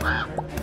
Wow.